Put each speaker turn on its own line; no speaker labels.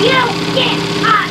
You get out!